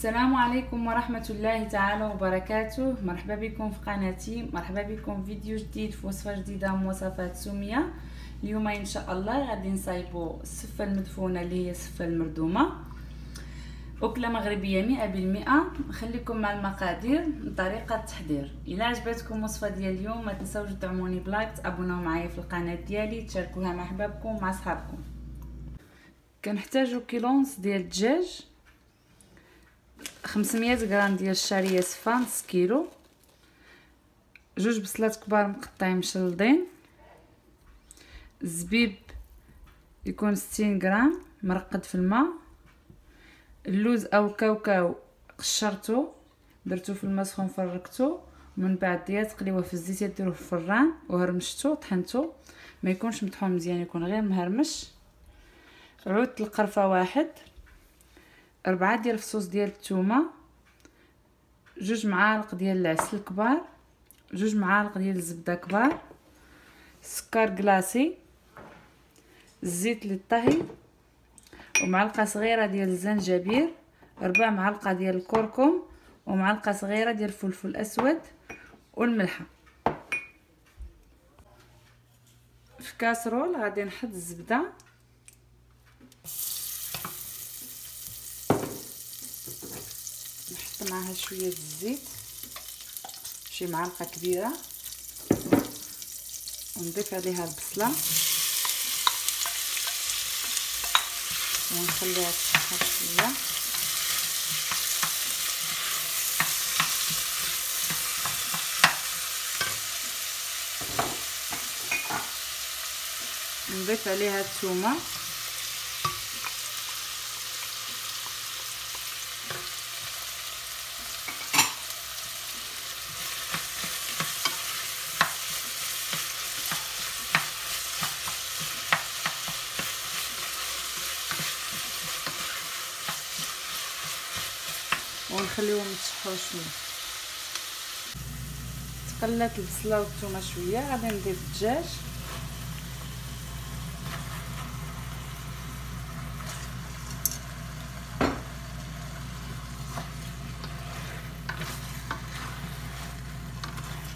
السلام عليكم ورحمة الله تعالى وبركاته. مرحبا بكم في قناتي. مرحبا بكم في فيديو جديد في وصفة جديدة من سمية اليوم إن شاء الله غادي نصايبو السفة المدفونة اللي هي السفة المردومة. أكلة مغربية مئة بالمئة. نخليكم مع المقادير طريقة التحضير إلا عجبتكم الوصفة ديال اليوم ما تنساوش تدعموني بلايك تابوناو معايا في القناة ديالي تشاركوها مع أحبابكم مع صحابكم كنحتاجو كيلونس ديال الدجاج. 500 غرام ديال الشعرية صفا نص كيلو. جوج بصلات كبار مقطعين مشلضين. الزبيب يكون 60 غرام مرقد في الماء. اللوز أو كاوكاو قشرته درتو في الماء سخون فركتو ومن بعد ديال تقليوه في الزيت ديروه في الفران وهرمشتو طحنتو. ما يكونش مطحون مزيان يكون غير مهرمش. عود القرفه واحد. ربعة ديال الفصوص ديال الثومه جوج معالق ديال العسل كبار جوج معالق ديال الزبدة كبار سكر كلاصي الزيت للطهي ومعلقة صغيرة ديال الزنجبيل ربع معلقة ديال الكركم ومعلقة صغيرة ديال الفلفل الأسود والملحة. في كاسرول غادي نحط الزبدة. نحط معها شوية الزيت شي معلقة كبيرة. ونضيف عليها البصلة. ونخليها تشحر شوية. نضيف عليها الثومه ونخليهم يتشحروا شوية تقلات البصله والثومه شوية غادي نضيف الدجاج.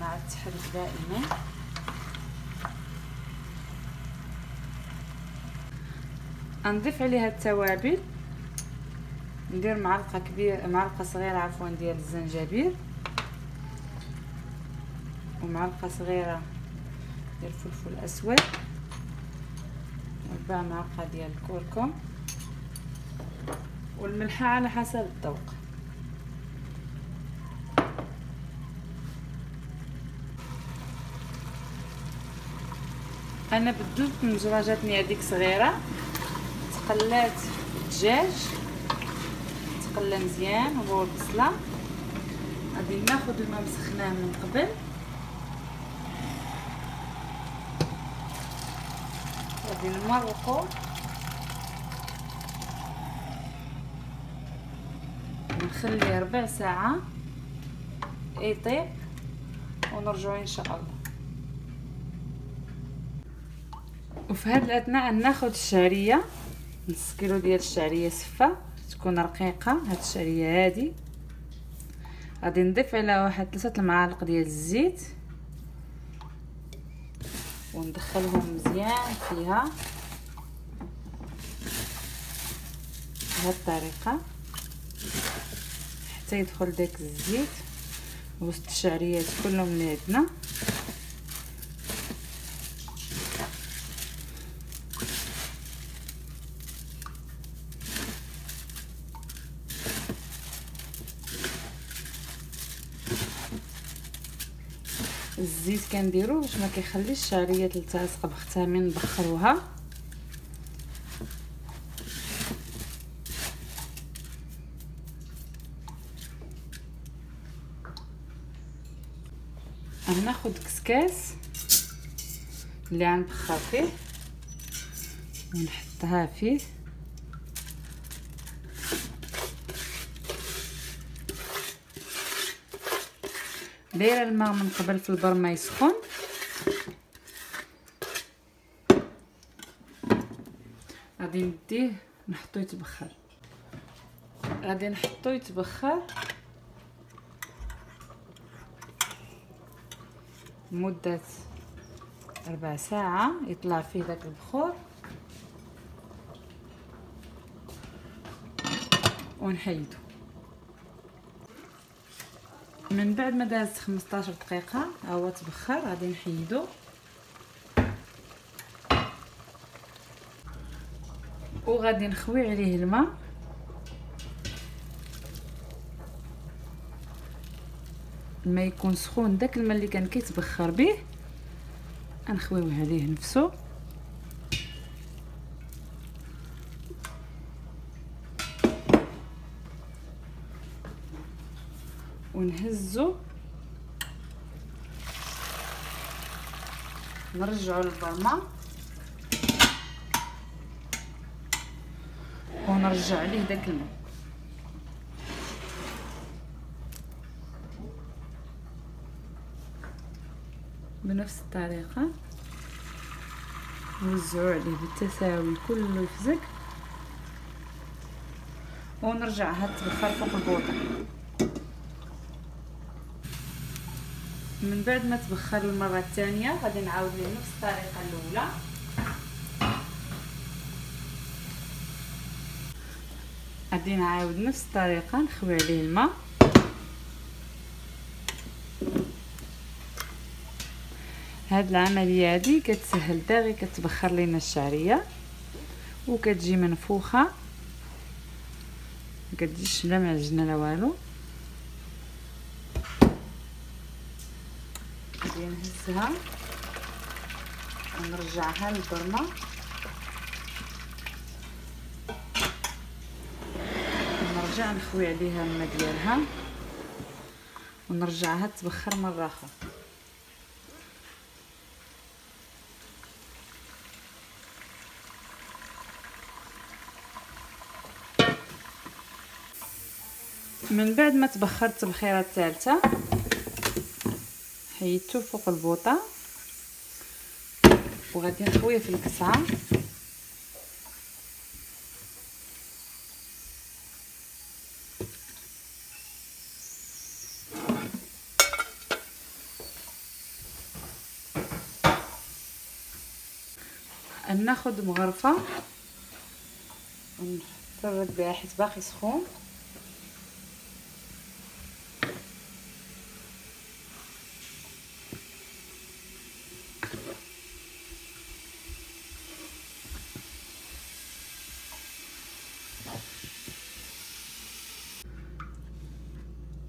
مع التحريك دائما. نضيف عليها التوابل. ندير معلقة كبيره معلقة صغيرة عفوا ديال الزنجبيل. ومعلقة صغيرة ديال الفلفل الأسود. وربع معلقة ديال الكركم. والملحة على حسب الذوق. أنا بدلت النجره جاتني هذيك صغيرة. تقلات الدجاج. تقلى مزيان وهو البصله غادي ناخذ الماء مسخناه من قبل. غادي نمرقو. نخليه ربع ساعة يطيب ونرجعو إن شاء الله. وفي هذه الأثناء ناخذ الشعرية نص كيلو ديال الشعرية سفة. تكون رقيقة هاد الشعرية هادي. غادي نضيف عليها واحد ثلاثة المعالق ديال الزيت. وندخلهم مزيان فيها. بهاد الطريقة. حتى يدخل داك الزيت. وسط الشعريات كلهم اللي عندنا. الزيت كنديرو باش ما كيخليش الشعريه تلتصق بختها من نبخروها غناخد كسكاس اللي غنبخر فيه ونحطها فيه. دايرة الماء من قبل في البر ما يسخن. غادي نديه نحطو يتبخر. غادي نحطو يتبخر. مدة ربع ساعة يطلع فيه داك البخور. ونحيدو. من بعد ما دازت 15 دقيقة هو تبخر غادي نحيدو. وغادي نخوي عليه الماء. الماء يكون سخون داك الماء اللي كان كيتبخر به غنخويوه عليه نفسه ونهزو. نرجعو للبرمه ونرجع عليه داك الماء. بنفس الطريقة. نوزعو عليه بالتساوي كله يفزك ونرجعها تبخر فوق البوطة. من بعد ما تبخر المرة الثانية غادي نعاود ليه نفس الطريقة الأولى. غادي نعاود نفس الطريقة نخوي عليه الماء. هاد العملية هادي كتسهل داغي كتبخر لينا الشعرية وكتجي منفوخة. ما كتجيش لا معجنه لا والو غادي نهزها ونرجعها للبرمه نرجع نخوي عليها الماء ديالها. ونرجعها تبخر مره أخرى من بعد ما تبخرت التبخيره الثالثة حيدته فوق البوطة. وغادي نخويه في الكسعه ناخذ مغرفة. ونفرد بها حيت باقي سخون.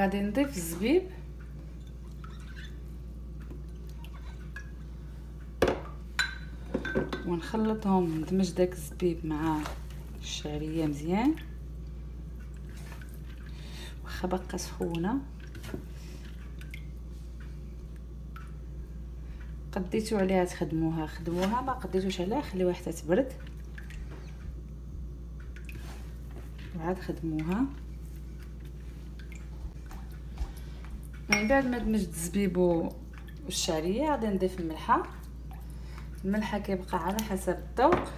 غادي نضيف الزبيب ونخلطهم ندمج داك الزبيب مع الشعرية مزيان. واخا باقا سخونة. قديتو عليها تخدموها خدموها ما قديتوش عليها خليوها حتى تبرد. وعاد خدموها. من بعد ما دمجت الزبيب والشعريه غادي نضيف الملحة. الملحة كيبقى على حسب الذوق.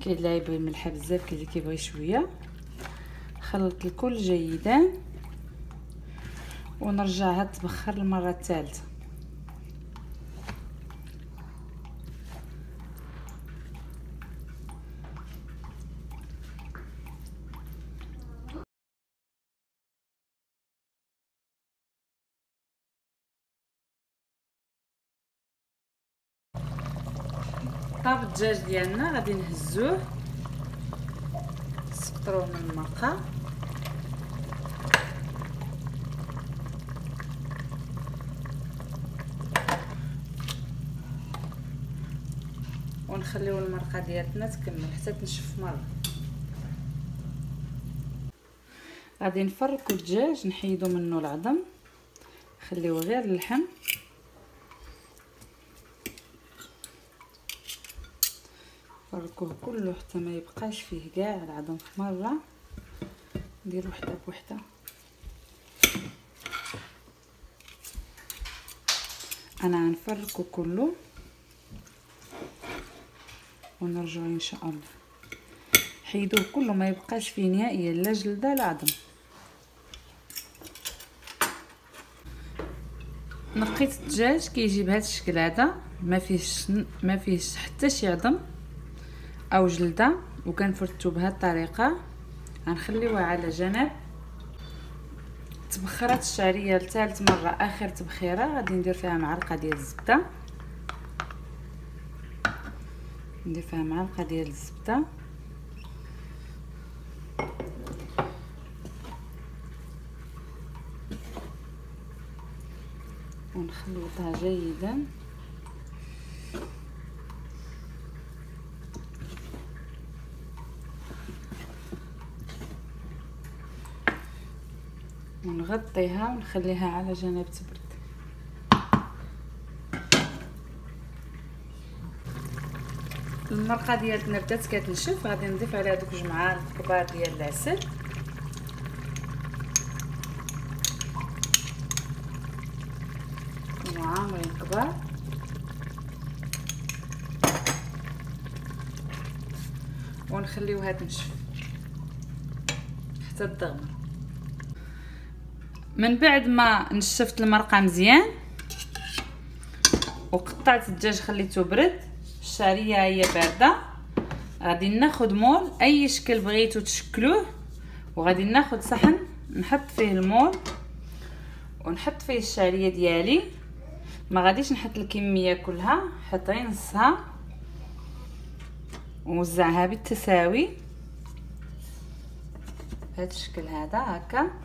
كاين اللي يبغي الملحة بزاف كاين اللي كيبغي شوية. خلط الكل جيدا. ونرجعها تبخر المرة الثالثة. الدجاج ديالنا غادي نهزوه. نسقطروه من المرقة. ونخليو المرقة ديالتنا تكمل حتى تنشف مرة. غادي نفركو الدجاج نحيدو منه العظم. نخليوه غير اللحم. نفركوه كله حتى ما يبقاش فيه كاع العظم في مرة. ندير وحدة بوحدة. أنا غنفركو كله ونرجعو إن شاء الله. نحيدوه كله ما يبقاش فيه نهائيا لا جلدة لا عظم. نقيت الدجاج كيجي بهذا الشكل هذا. ما فيهش ما فيهش حتى شي عظم. أو جلدة وكنفرتو بهذه الطريقة. غنخليوها على جنب. تبخرات الشعرية لثالث مرة آخر تبخيرة. غادي ندير فيها معلقة ديال الزبدة. ندير فيها معلقة ديال الزبدة. ونخلطها جيدا. ونغطيها ونخليها على جنب تبرد. المرقة ديالنا بدات كتنشف غادي نضيف عليها دوك جمعان كبار ديال العسل. وعامرين كبار ونخليوها تنشف حتى تغمر من بعد ما نشفت المرقة مزيان وقطعت الدجاج خليته برد. الشعرية هي باردة. غادي ناخذ مول أي شكل بغيتو تشكلوه وغادي ناخذ صحن نحط فيه المول ونحط فيه الشعرية ديالي. ما غاديش نحط الكمية كلها حط غير نصها ونوزعها بالتساوي. بهذا الشكل هذا هكا.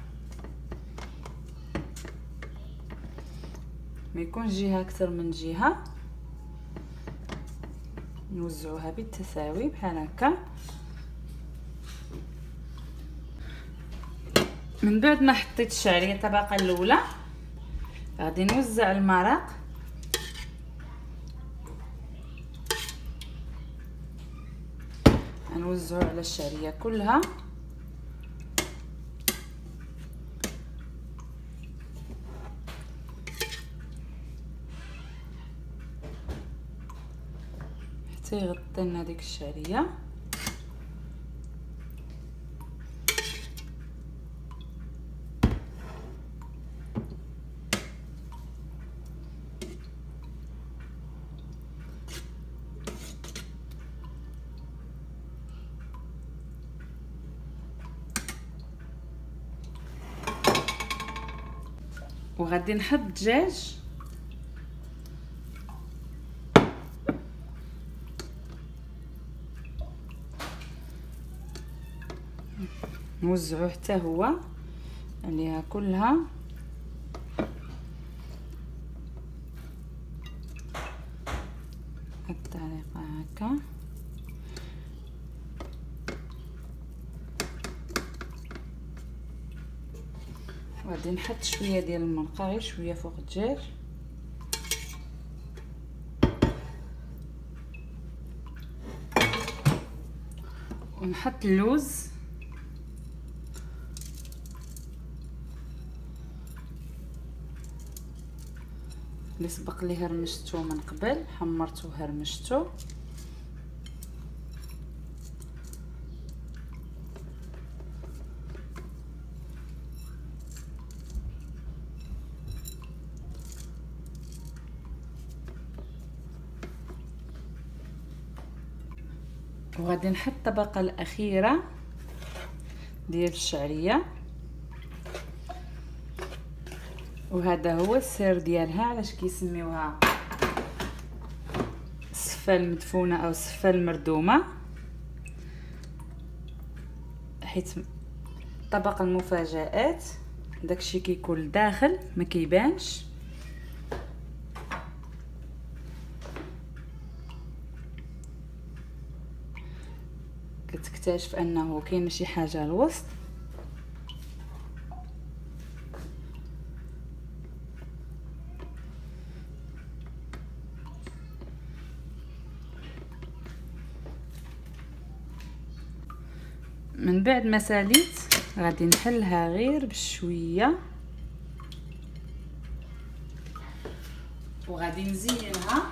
ما يكونش جهة أكثر من جهة. نوزعوها بالتساوي بحال هكا. من بعد ما حطيت الشعريه الطبقة الأولى غادي نوزع المرق. نوزعو على الشعرية كلها. حتى يغطي لنا ديك الشعرية. وغادي نحط الدجاج نوزعو حتى هو. عليها كلها. الطريقة هكا. وغادي نحط شوية ديال المرقه غير شوية فوق الدجاج ونحط اللوز. اللي سبق لي هرمشتو من قبل حمرتو هرمشتو. وغادي نحط الطبقة الأخيرة ديال الشعرية. وهذا هو السر ديالها علاش كيسميوها السفه المدفونه أو السفه المردومه حيت طبق المفاجآت داكشي كيكون لداخل ما كيبانش. كتكتشف أنه كاين شي حاجة الوسط من بعد ما ساليت غادي نحلها غير بشوية. وغادي نزينها.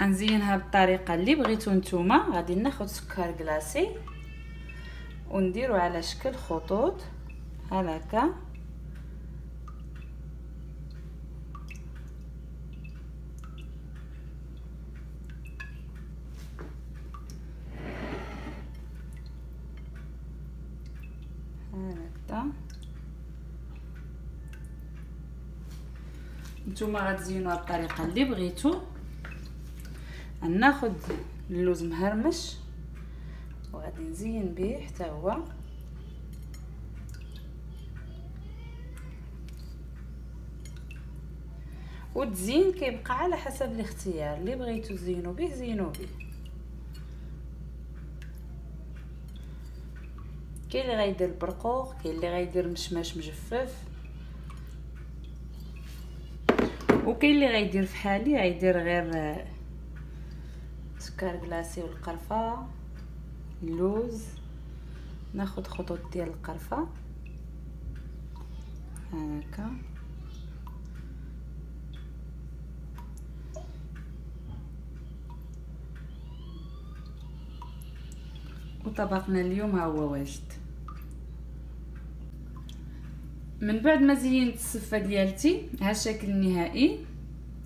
غنزينها بالطريقة اللي بغيتو نتوما. غادي ناخذ سكر كلاصي ونديرو على شكل خطوط. هكا. نتوما غتزينوها بالطريقة اللي بغيتو. غناخذ اللوز مهرمش وغادي نزين به حتى هو. والتزيين كيبقى على حسب الاختيار اللي بغيتو تزينوا به زينوا به كاين اللي غيدير برقوق كاين اللي غيدير مشماش مجفف. وكاين اللي غيدير فحالي غيدير غير سكر كلاصي والقرفة اللوز ناخذ خطوط ديال القرفة. هكا. وطبقنا اليوم ها هو واجد. من بعد ما زينت الصفة ديالتي ها الشكل النهائي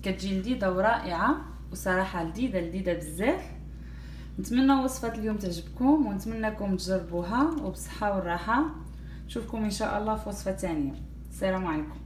كتجي لذيذة ورائعة وصراحة لذيذة لذيذة بزاف. نتمنى وصفه اليوم تعجبكم ونتمنىكم تجربوها وبصحة والراحة. نشوفكم إن شاء الله في وصفة ثانية السلام عليكم.